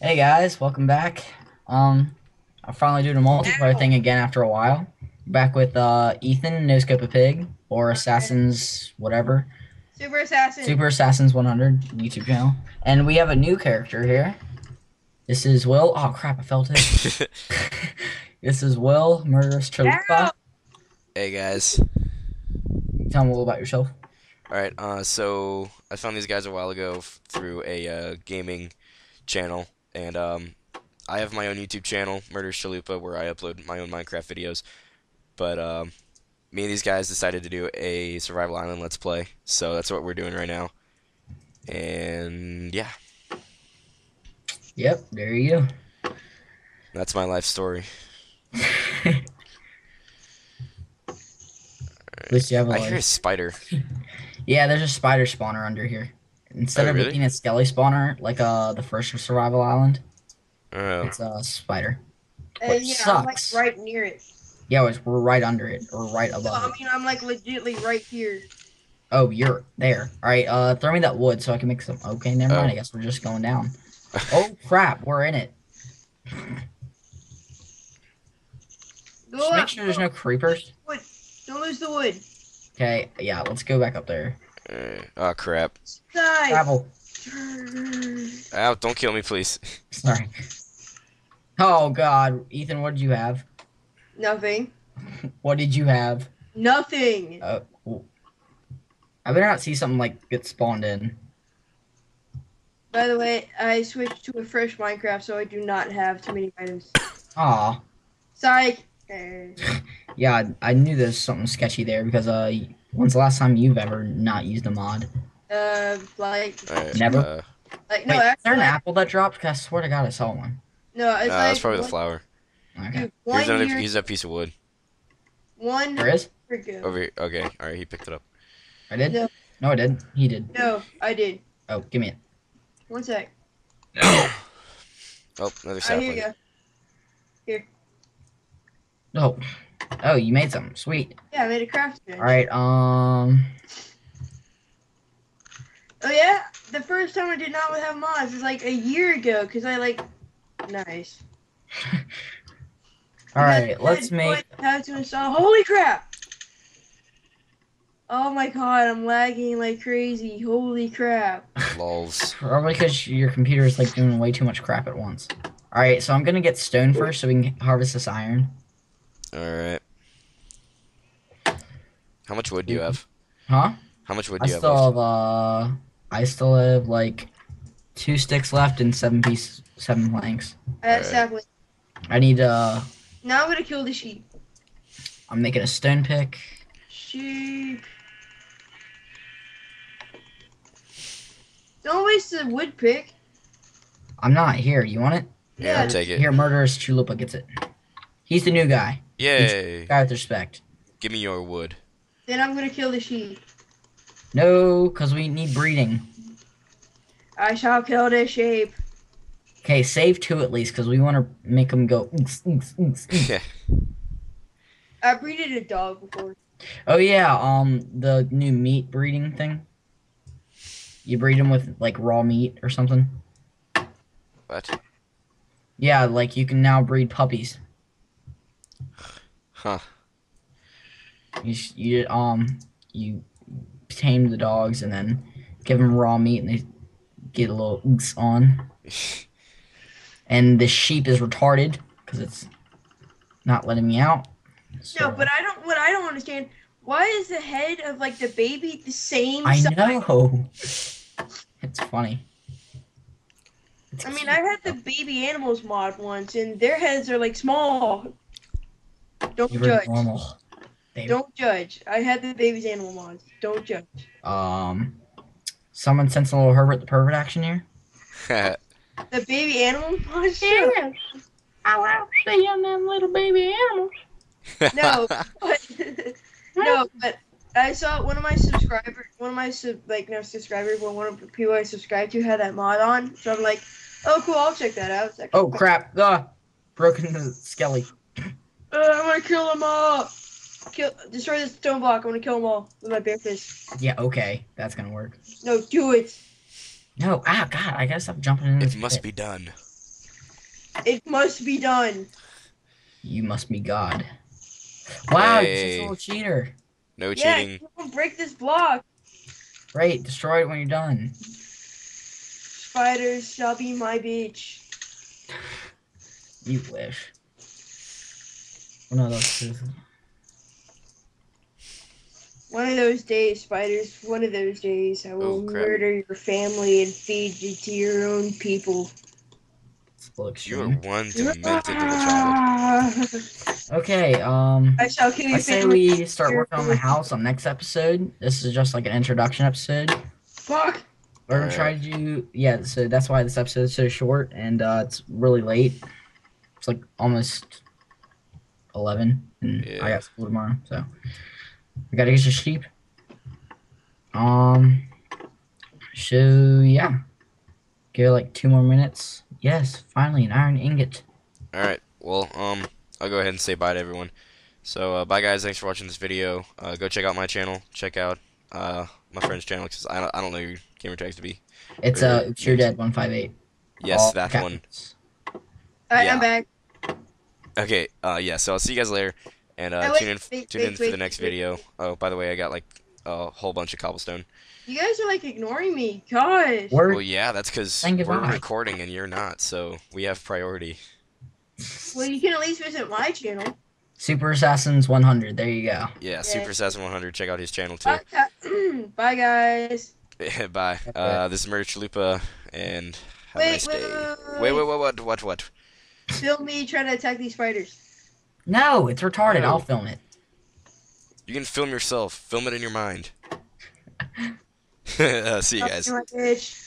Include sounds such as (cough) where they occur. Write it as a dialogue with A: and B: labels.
A: Hey guys, welcome back. Um, I'm finally doing a multiplayer thing again after a while. Back with uh Ethan, No Scope a Pig, or Assassins, whatever.
B: Super Assassin.
A: Super Assassins 100 YouTube channel, and we have a new character here. This is Will. Oh crap, I felt it. (laughs) (laughs) this is Will, Murderous Chalupa.
C: hey guys.
A: Tell me a little about yourself.
C: All right. Uh, so I found these guys a while ago f- through a uh, gaming channel, and um, I have my own YouTube channel, Murder Chalupa, where I upload my own Minecraft videos. But um, me and these guys decided to do a Survival Island Let's Play, so that's what we're doing right now. And yeah,
A: Yep, there you go.
C: that's my life story.
A: go. (laughs) At least you have a
C: I
A: life.
C: hear a spider. (laughs)
A: Yeah, there's a spider spawner under here. Instead
C: Oh,
A: of it being a skelly spawner like uh the first survival island,
C: Oh,
A: it's a spider.
B: Uh,
A: Which
B: yeah, I'm like right near it.
A: Yeah, it's, we're right under it or right
B: So,
A: above
B: I
A: it.
B: mean, I'm like legitly right here.
A: Oh, you're there. All right, uh, throw me that wood so I can make some. Okay, never mind.
C: Oh.
A: I guess we're just going down. Oh (laughs) crap, we're in it.
B: Go
A: Just
B: up.
A: make sure there's no creepers.
B: Wood. Don't lose the wood.
A: Okay, yeah, let's go back up there.
C: Uh, oh crap!
B: Die.
A: Travel.
C: Ow! Don't kill me, please.
A: Sorry. Oh God, Ethan, what did you have?
B: Nothing.
A: What did you have?
B: Nothing.
A: Uh, I better not see something like get spawned in.
B: By the way, I switched to a fresh Minecraft, so I do not have too many items.
A: Aw.
B: Psych. Uh, (laughs)
A: Yeah, I, I knew there's something sketchy there because uh, when's the last time you've ever not used a mod?
B: Uh, like,
C: Alright,
A: Never.
C: Uh,
B: like
A: Wait,
B: no,
A: is there an apple that dropped? Cause I swear to God I saw one.
B: no, it's
C: uh,
B: like
C: that's probably the flower.
A: Okay,
B: dude, one
C: Here's another.
B: year,
C: Here's that piece of wood
B: one
A: there is.
C: over here. Okay. All right. He picked it up.
A: I did.
B: No.
A: No, I didn't. He did.
B: No, I did.
A: Oh, give me it.
B: One sec. No. (coughs)
C: oh, another
B: Ah, here you
C: sapling.
B: go.
A: Oh, oh, you made something. Sweet.
B: Yeah, I made a craft bench.
A: All right. Um.
B: Oh yeah, the first time I did not have mods is like a year ago because I like nice.
A: All right. Let's
B: I
A: make.
B: Have to install. Holy crap! Oh my god, I'm lagging like crazy. Holy crap!
C: Lols.
A: Probably because your computer is like doing way too much crap at once. All right. So I'm gonna get stone first so we can harvest this iron.
C: All right. How much wood do you have?
A: Huh?
C: How much wood
A: I
C: do you have I
A: still
C: left?
A: have uh, I still have like two sticks left and seven piece, seven planks.
B: I have
C: Alright.
B: sapling.
A: I need uh,
B: Now I'm gonna kill the sheep.
A: I'm making a stone pick.
B: Sheep. Don't waste the wood pick.
A: I'm not here. You want it?
C: Yeah,
B: Yeah.
C: I'll take it.
A: Here, murderous Chalupa gets it. He's the new guy.
C: Yay!
A: Guy with respect.
C: Give me your wood.
B: Then I'm gonna kill the sheep.
A: No, because we need breeding.
B: I shall kill the sheep.
A: Okay, save two at least, because we want to make them go. "Oonks, oonks, oonks, oonks."
C: yeah.
B: I breeded a dog before.
A: Oh yeah, um, the new meat breeding thing. You breed them with like raw meat or something.
C: What?
A: Yeah, like you can now breed puppies.
C: Huh.
A: You sh- you um you tame the dogs and then give them raw meat and they get a little oops on. (laughs) And the sheep is retarded because it's not letting me out.
B: No, but I don't. What I don't understand. Why is the head of like the baby the same
A: I
B: size?
A: know. (laughs) It's funny. It's
B: I mean,
A: cute.
B: I had the baby animals mod once, and their heads are like small. Don't
A: You were
B: judge.
A: normal. They-
B: Don't judge. I had the baby's animal mods. Don't judge.
A: Um, someone sent a little Herbert the pervert action here. (laughs)
B: The baby animal mods. Sure.
A: I love seeing them little baby animals.
B: No, (laughs) but no, but I saw one of my subscribers, one of my sub, like no subscribers, but one of the people I subscribe to had that mod on. So I'm like, oh cool, I'll check that out. It's
A: Oh crap! Ah, broken the skelly.
B: Uh, I'm gonna kill them all. Kill, destroy this stone block. I'm gonna kill them all with my bare fist.
A: Yeah, okay, that's gonna work.
B: No, do it.
A: No, ah, God, I gotta stop jumping in. This
C: it must
A: pit.
C: be done.
B: It must be done.
A: You must be God. Wow, you're
C: Hey.
A: a little cheater.
C: No
B: Yeah,
C: cheating.
B: don't break this block.
A: Great, destroy it when you're done.
B: Spiders shall be my beach.
A: You wish. Oh, no, that's this.
B: One of those days, spiders. One of those days, I will
C: Oh,
B: murder your family and feed you to your own people.
A: It's a little
C: You are
A: extreme.
C: one demented little child.
A: Okay, um,
B: I shall kill
A: I
B: your
A: say we start working on the house on next episode. This is just like an introduction episode.
B: Fuck.
A: We're gonna try to do yeah, so that's why this episode is so short and uh it's really late. It's like almost eleven and I
C: Yeah.
A: got school tomorrow, so we gotta get your sheep. Um so yeah. Give it like two more minutes. Yes, finally an iron ingot.
C: All right. Well, um, I'll go ahead and say bye to everyone. So, uh, bye guys. Thanks for watching this video. Uh, go check out my channel. Check out uh my friend's channel because I don't, I don't know your gamer tags to be.
A: It's uh it's your dead one five eight.
C: Yes, that one.
B: Alright,
C: Yeah.
B: I'm back.
C: Okay. Uh, yeah. So I'll see you guys later, and uh,
B: Hey, wait,
C: tune in
B: wait,
C: tune
B: wait,
C: in for the next
B: wait.
C: video. Oh, by the way, I got like a whole bunch of cobblestone.
B: You guys are like ignoring me. Gosh.
A: We're
C: Well, yeah, that's because
A: Saying
C: we're
A: goodbye.
C: recording and you're not, so we have priority.
B: Well, you can at least visit my channel.
A: Super Assassins one hundred, there you go.
C: Yeah, Super Assassin 100. Check out his channel too.
B: Bye, (clears throat) Bye, guys. (laughs)
C: Bye. Uh, this is Murder Chalupa, and have a
B: Wait,
C: nice
B: wait,
C: day.
B: wait,
C: Wait, wait, wait, what, what, what?
B: Film me trying to attack these spiders.
A: No, it's retarded.
C: No.
A: I'll film it.
C: You can film yourself. Film it in your mind. uh, (laughs) (laughs) see you guys.
B: Fuck you, bitch.